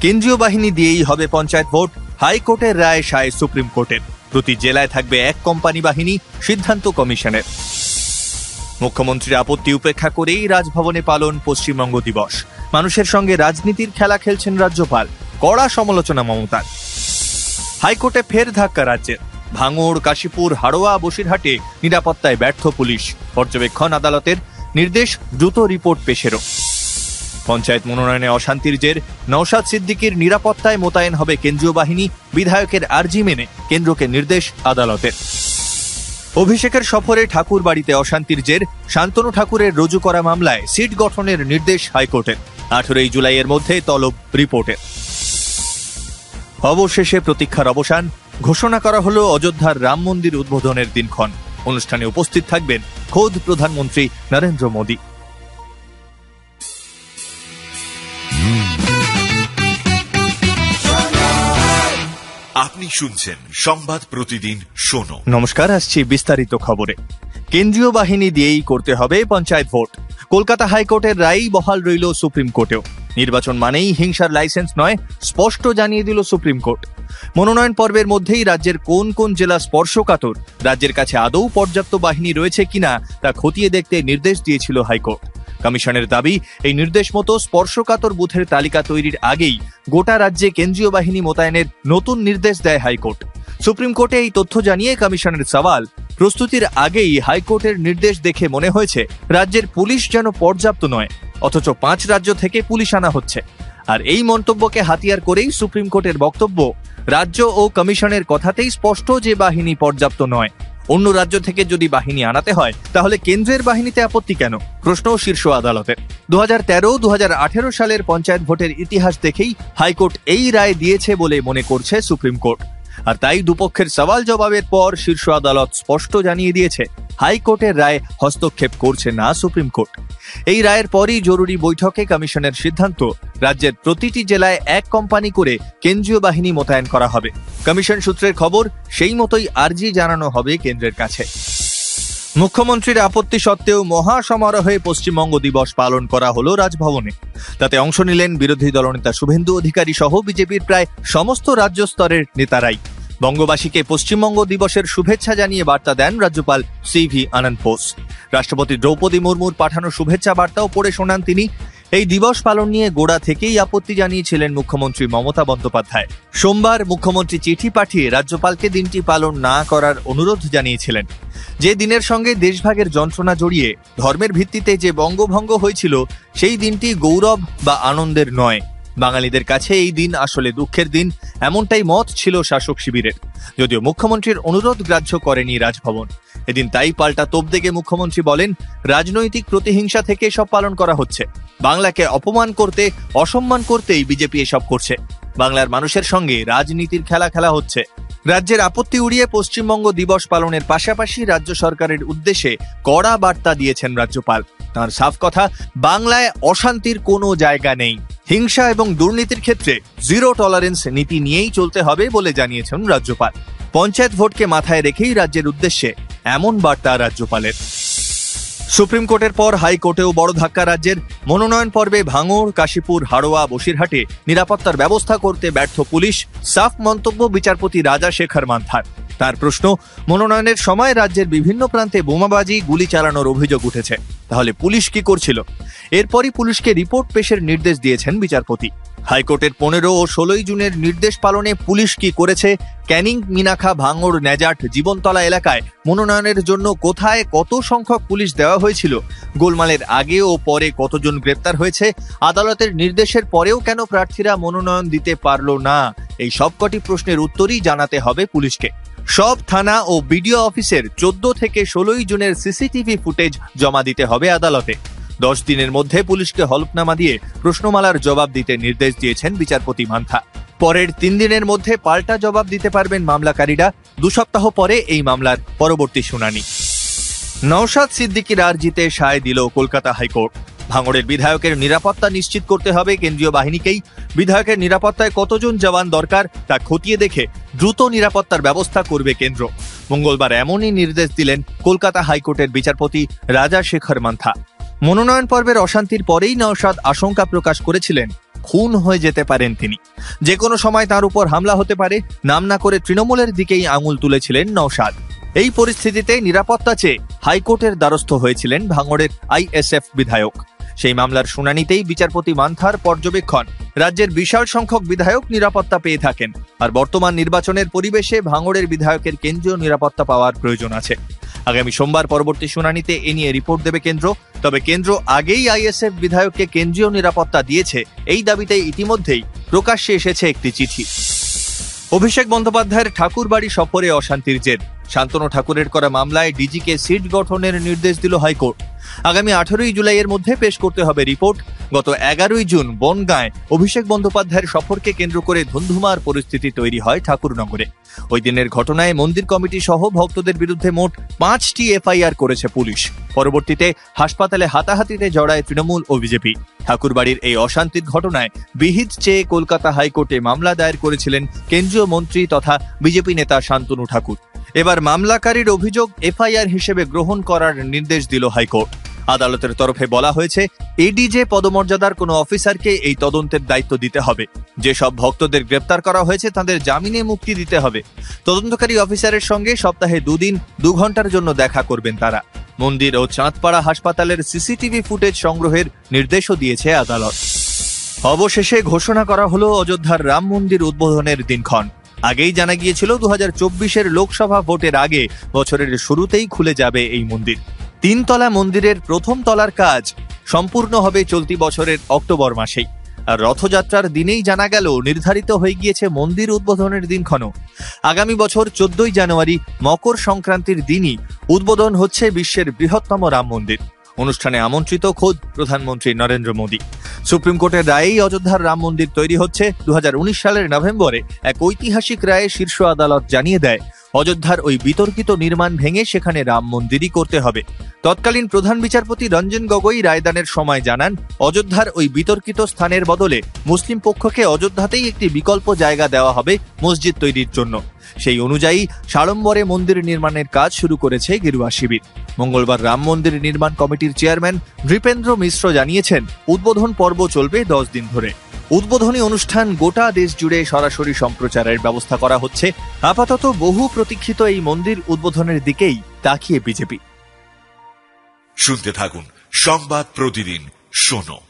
কেন্দ্রীয় বাহিনী দিয়েই হবে পঞ্চায়েত ভোট, হাইকোর্টের রায় সায় সুপ্রিম কোর্টের প্রতি জেলায় থাকবে এক কোম্পানি বাহিনী, সিদ্ধান্ত কমিশনের। মুখ্যমন্ত্রীর আপত্তি উপেক্ষা করেই রাজভবনে পালন পশ্চিমবঙ্গ দিবস। মানুষের সঙ্গে রাজনীতির খেলা খেলছেন রাজ্যপাল, কড়া সমালোচনা মমতার। হাইকোর্টে ফের ধাক্কা রাজ্যের। ভাঙড়, কাশীপুর, হাড়োয়া, বসিরহাটে নিরাপত্তায় ব্যর্থ পুলিশ। পর্যবেক্ষণ আদালতের নির্দেশ, দ্রুত রিপোর্ট পেশেরও। পঞ্চায়েত মনোনয়নে অশান্তির জের, নওশাদ সিদ্দিকির নিরাপত্তায় মোতায়েন হবে কেন্দ্রীয় বাহিনী, বিধায়কের আর্জি মেনে কেন্দ্রকে নির্দেশ আদালতের। অভিষেকের সফরে ঠাকুর বাড়িতে অশান্তির জের, শান্তনু ঠাকুরের রুজু করা মামলায় সিট গঠনের নির্দেশ হাইকোর্টের। আঠেরোই জুলাইয়ের মধ্যে তলব রিপোর্টের অবশেষে প্রতীক্ষার অবসান, ঘোষণা করা হলো অযোধ্যার রাম মন্দির উদ্বোধনের দিনক্ষণ। অনুষ্ঠানে উপস্থিত থাকবেন খোদ প্রধানমন্ত্রী নরেন্দ্র মোদী। আপনি শুনছেন সংবাদ প্রতিদিন শোনো। নমস্কার, আসছি বিস্তারিত খবরে। কেন্দ্রীয় বাহিনী দিয়েই করতে হবে পঞ্চায়েত ভোট। কলকাতা হাইকোর্টের রায়ই বহাল রইল সুপ্রিম কোর্টেও। নির্বাচন মানেই হিংসার লাইসেন্স নয়, স্পষ্ট জানিয়ে দিল সুপ্রিম কোর্ট। মনোনয়ন পর্বের মধ্যেই রাজ্যের কোন কোন জেলা স্পর্শকাতর, রাজ্যের কাছে আদৌ পর্যাপ্ত বাহিনী রয়েছে কিনা তা খতিয়ে দেখতে নির্দেশ দিয়েছিল হাইকোর্ট। কমিশনের দাবি, এই নির্দেশ মতো স্পর্শকাতর বুথের তালিকা তৈরির আগেই গোটা রাজ্যে কেন্দ্রীয় বাহিনী মোতায়েনের নতুন নির্দেশ দেয় হাইকোর্ট। সুপ্রিম কোর্টে এই তথ্য জানিয়ে কমিশনের সওয়াল, প্রস্তুতির আগেই হাইকোর্টের নির্দেশ দেখে মনে হয়েছে, রাজ্যের পুলিশ যেন পর্যাপ্ত নয়, অথচ পাঁচ রাজ্য থেকে পুলিশ আনা হচ্ছে। আর এই মন্তব্যকে হাতিয়ার করেই সুপ্রিম কোর্টের বক্তব্য, রাজ্য ও কমিশনের কথাতেই স্পষ্ট যে বাহিনী পর্যাপ্ত নয়। অন্য রাজ্য থেকে যদি বাহিনী আনাতে হয়, তাহলে কেন্দ্রের বাহিনীতে আপত্তি কেন? প্রশ্ন শীর্ষ আদালতের দু হাজার তেরো দু সালের পঞ্চায়েত ভোটের ইতিহাস দেখেই হাইকোর্ট এই রায় দিয়েছে বলে মনে করছে সুপ্রিম কোর্ট। আর তাই দুপক্ষের সওয়াল জবাবের পর শীর্ষ আদালত স্পষ্ট জানিয়ে দিয়েছে হাইকোর্টের রায় হস্তক্ষেপ করছে না সুপ্রিম কোর্ট। এই রায়ের পরই জরুরি বৈঠকে কমিশনের সিদ্ধান্ত, রাজ্যের প্রতিটি জেলায় এক কোম্পানি করে কেন্দ্রীয় বাহিনী মোতায়েন করা হবে। কমিশন সূত্রের খবর, সেই মতোই আর্জি জানানো হবে কেন্দ্রের কাছে। মুখ্যমন্ত্রীর আপত্তি সত্ত্বেও মহা সমারোহে পশ্চিমবঙ্গ দিবস পালন করা হলো রাজভবনে। তাতে অংশ নিলেন বিরোধী দলনেতা শুভেন্দু অধিকারী সহ বিজেপির প্রায় সমস্ত রাজ্য স্তরের নেতারাই। বঙ্গবাসীকে পশ্চিমবঙ্গ দিবসের শুভেচ্ছা জানিয়ে বার্তা দেন রাজ্যপাল সি ভি আনন্দ বোস। রাষ্ট্রপতি দ্রৌপদী মুর্মুর পাঠানো শুভেচ্ছা বার্তাও পড়ে শোনান তিনি। এই দিবস পালন নিয়ে গোড়া থেকেই আপত্তি জানিয়েছিলেন মুখ্যমন্ত্রী মমতা বন্দ্যোপাধ্যায়। সোমবার মুখ্যমন্ত্রী চিঠি পাঠিয়ে রাজ্যপালকে দিনটি পালন না করার অনুরোধ জানিয়েছিলেন। যে দিনের সঙ্গে দেশভাগের যন্ত্রণা জড়িয়ে ধর্মের ভিত্তিতে যে বঙ্গভঙ্গ হয়েছিল, সেই দিনটি গৌরব বা আনন্দের নয়। বাঙালিদের কাছে এই দিন আসলে দুঃখের দিন, এমনটাই মত ছিল শাসক শিবিরের। যদিও মুখ্যমন্ত্রীর অনুরোধ গ্রাহ্য করেনি রাজভবন। এদিন তাই পাল্টা তোপ দেখে মুখ্যমন্ত্রী বলেন, রাজনৈতিক প্রতিহিংসা থেকে সব পালন করা হচ্ছে। বাংলাকে অপমান করতে, অসম্মান করতেই বিজেপি এসব করছে। বাংলার মানুষের সঙ্গে রাজনীতির খেলা খেলা হচ্ছে। রাজ্যের আপত্তি উড়িয়ে পশ্চিমবঙ্গ দিবস পালনের পাশাপাশি রাজ্য সরকারের উদ্দেশ্যে কড়া বার্তা দিয়েছেন রাজ্যপাল। তার সাফ কথা, বাংলায় অশান্তির কোনো জায়গা নেই। হিংসা এবং দুর্নীতির ক্ষেত্রে জিরো টলারেন্স নীতি নিয়েই চলতে হবে বলে জানিয়েছেন রাজ্যপাল। পঞ্চায়েত ভোটকে মাথায় রেখেই রাজ্যের উদ্দেশ্যে এমন বার্তা রাজ্যপালের। সুপ্রিম কোর্টের পর হাইকোর্টেও বড় ধাক্কা রাজ্যের মনোনয়ন পর্বে ভাঙড়, কাশীপুর, হাড়োয়া, বসিরহাটে নিরাপত্তার ব্যবস্থা করতে ব্যর্থ পুলিশ, সাফ মন্তব্য বিচারপতি রাজা শেখর মান্থার। তার প্রশ্ন, মনোনয়নের সময় রাজ্যের বিভিন্ন প্রান্তে বোমাবাজি, গুলি চালানোর অভিযোগ উঠেছে। তাহলে পুলিশ কি করছিল? এরপরই পুলিশকে রিপোর্ট পেশের নির্দেশ দিয়েছেন বিচারপতি। হাইকোর্টের পনেরো ও ষোলোই জুনের নির্দেশ পালনে পুলিশ কি করেছে? ক্যানিং, মিনাখা, ভাঙড় নেজাট জীবনতলা এলাকায় মনোনয়নের জন্য কোথায় কত সংখ্যক পুলিশ দেওয়া হয়েছিল? গোলমালের আগে ও পরে কতজন গ্রেপ্তার হয়েছে? আদালতের নির্দেশের পরেও কেন প্রার্থীরা মনোনয়ন দিতে পারল না? এই সবকটি প্রশ্নের উত্তরই জানাতে হবে পুলিশকে। সব থানা ও বিডিও অফিসের চোদ্দ থেকে ষোলোই জুনের সিসিটিভি ফুটেজ জমা দিতে হবে আদালতে। দশ দিনের মধ্যে পুলিশকে হলফনামা দিয়ে প্রশ্নমালার জবাব দিতে নির্দেশ দিয়েছেন বিচারপতি মান্থা। পরের তিন দিনের মধ্যে পাল্টা জবাব দিতে পারবেন মামলাকারীরা। দু সপ্তাহ পরে এই মামলার পরবর্তী শুনানি। নওশাদ সিদ্দিকির আর্জিতে সায় দিল কলকাতা হাইকোর্ট। ভাঙড়ের বিধায়কের নিরাপত্তা নিশ্চিত করতে হবে কেন্দ্রীয় বাহিনীকেই। বিধায়কের নিরাপত্তায় কতজন জওয়ান দরকার তা খতিয়ে দেখে দ্রুত নিরাপত্তার ব্যবস্থা করবে কেন্দ্র। মঙ্গলবার এমনই নির্দেশ দিলেন কলকাতা হাইকোর্টের বিচারপতি রাজা শেখর মান্থা। মনোনয়ন পর্বের অশান্তির পরেই নওশাদ আশঙ্কা প্রকাশ করেছিলেন, খুন হয়ে যেতে পারেন তিনি। যে কোনো সময় তার উপর হামলা হতে পারে, নাম না করে তৃণমূলের দিকেই আঙুল তুলেছিলেন নৌসাদ এই পরিস্থিতিতে নিরাপত্তা চেয়ে হাইকোর্টের দ্বারস্থ হয়েছিলেন ভাঙড়ের আইএসএফ বিধায়ক। সেই মামলার শুনানিতেই বিচারপতি মান্থার পর্যবেক্ষণ, রাজ্যের বিশাল সংখ্যক বিধায়ক নিরাপত্তা পেয়ে থাকেন। আর বর্তমান নির্বাচনের পরিবেশে ভাঙড়ের বিধায়কের কেন্দ্রীয় নিরাপত্তা পাওয়ার প্রয়োজন আছে। আগামী সোমবার পরবর্তী শুনানিতে এ নিয়ে রিপোর্ট দেবে কেন্দ্র। তবে কেন্দ্র আগেই আইএসএফ বিধায়ককে কেন্দ্রীয় নিরাপত্তা দিয়েছে। এই দাবিতে ইতিমধ্যেই প্রকাশ্যে এসেছে একটি চিঠি। অভিষেক বন্দ্যোপাধ্যায়ের ঠাকুরবাড়ি সফরে অশান্তির জের। শান্তনু ঠাকুরের করা মামলায় ডিজিকে সিট গঠনের নির্দেশ দিল হাইকোর্ট। আগামী আঠারোই জুলাইয়ের মধ্যে পেশ করতে হবে রিপোর্ট। গত এগারোই জুন বনগাঁয় অভিষেক বন্দ্যোপাধ্যায়ের সফরকে কেন্দ্র করে ধুন্ধুমার পরিস্থিতি তৈরি হয় ঠাকুরনগরে। ওই দিনের ঘটনায় মন্দির কমিটি সহ ভক্তদের বিরুদ্ধে মোট পাঁচটি এফআইআর করেছে পুলিশ। পরবর্তীতে হাসপাতালে হাতাহাতিতে জড়ায় তৃণমূল ও বিজেপি। ঠাকুরবাড়ির এই অশান্তির ঘটনায় বিহিত চেয়ে কলকাতা হাইকোর্টে মামলা দায়ের করেছিলেন কেন্দ্রীয় মন্ত্রী তথা বিজেপি নেতা শান্তনু ঠাকুর। এবার মামলাকারীর অভিযোগ এফআইআর হিসেবে গ্রহণ করার নির্দেশ দিল হাইকোর্ট। আদালতের তরফে বলা হয়েছে এডিজে পদমর্যাদার কোনো অফিসারকে এই তদন্তের দায়িত্ব দিতে হবে। যেসব ভক্তদের গ্রেপ্তার করা হয়েছে, তাদের জামিনে মুক্তি দিতে হবে। তদন্তকারী অফিসারের সঙ্গে সপ্তাহে দুদিন, দু ঘণ্টার জন্য দেখা করবেন তারা। মন্দির ও চাঁদপাড়া হাসপাতালের সিসিটিভি ফুটেজ সংগ্রহের নির্দেশও দিয়েছে আদালত। অবশেষে ঘোষণা করা হলো, অযোধ্যার রাম মন্দির উদ্বোধনের দিনক্ষণ। আগেই জানা গিয়েছিল, দু হাজার চব্বিশের লোকসভা ভোটের আগে বছরের শুরুতেই খুলে যাবে এই মন্দির। তিনতলা মন্দিরের প্রথম তলার কাজ সম্পূর্ণ হবে চলতি বছরের অক্টোবর মাসেই। আর রথযাত্রার দিনেই জানা গেল, নির্ধারিত হয়ে গিয়েছে মন্দির উদ্বোধনের দিনক্ষণও। আগামী বছর চোদ্দই জানুয়ারি মকর সংক্রান্তির দিনই উদ্বোধন হচ্ছে বিশ্বের বৃহত্তম রাম মন্দির। অনুষ্ঠানে আমন্ত্রিত খোদ প্রধানমন্ত্রী নরেন্দ্র মোদী। সুপ্রিম কোর্টের রায়েই অযোধ্যার রাম মন্দির তৈরি হচ্ছে। দু হাজার উনিশ সালের নভেম্বরে এক ঐতিহাসিক রায়ে শীর্ষ আদালত জানিয়ে দেয় অযোধ্যার ওই বিতর্কিত নির্মাণ ভেঙে সেখানে রাম মন্দিরই করতে হবে। তৎকালীন প্রধান বিচারপতি রঞ্জন গগৈ রায়দানের সময় জানান, অযোধ্যার ওই বিতর্কিত স্থানের বদলে মুসলিম পক্ষকে অযোধ্যাতেই একটি বিকল্প জায়গা দেওয়া হবে মসজিদ তৈরির জন্য। সেই অনুযায়ী সাড়ম্বরে মন্দির নির্মাণের কাজ শুরু করেছে গেরুয়া শিবির। মঙ্গলবার রাম মন্দির নির্মাণ কমিটির চেয়ারম্যান নৃপেন্দ্র মিশ্র জানিয়েছেন, উদ্বোধন পর্ব চলবে দশ দিন ধরে। উদ্বোধনী অনুষ্ঠান গোটা দেশ জুড়ে সরাসরি সম্প্রচারের ব্যবস্থা করা হচ্ছে। আপাতত বহু প্রতীক্ষিত এই মন্দির উদ্বোধনের দিকেই তাকিয়ে বিজেপি। শুনতে থাকুন সংবাদ প্রতিদিন, শোনো।